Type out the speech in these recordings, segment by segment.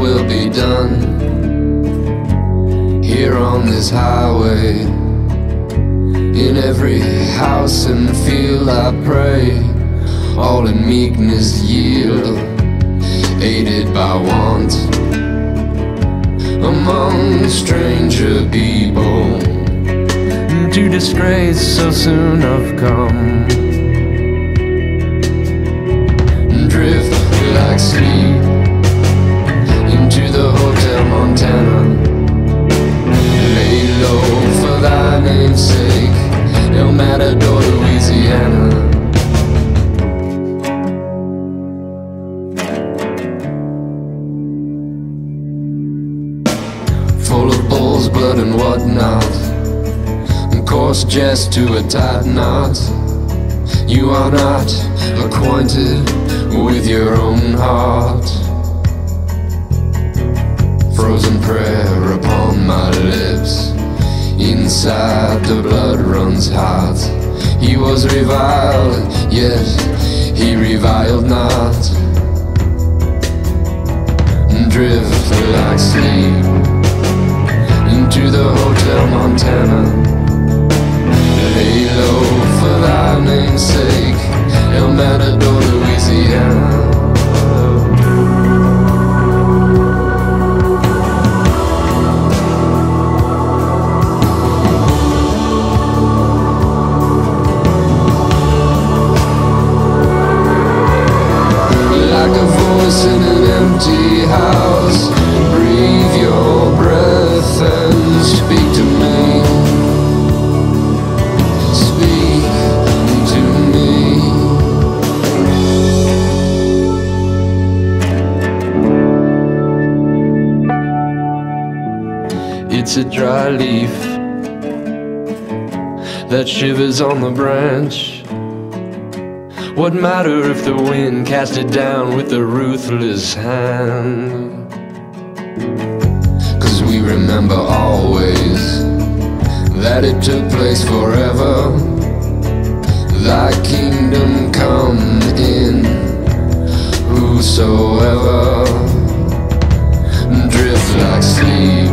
will be done here on this highway. In every house and field I pray, all in meekness yield, aided by want. Among stranger people, to disgrace so soon I've come. Drift like sleep coarse jest to a tight knot. You are not acquainted with your own heart. Frozen prayer upon my lips. Inside the blood runs hot. He was reviled, yet he reviled not. Drift like sleep It's a dry leaf that shivers on the branch. What matter if the wind cast it down with a ruthless hand? Cause we remember always that it took place forever. Thy kingdom come in, whosoever drift like sleep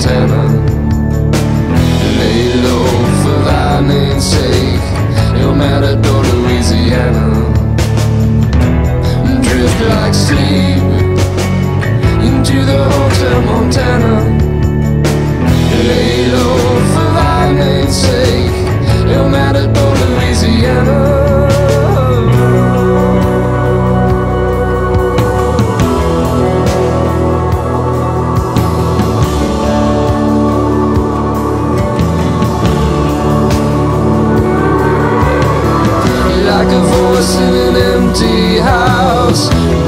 Hotel house.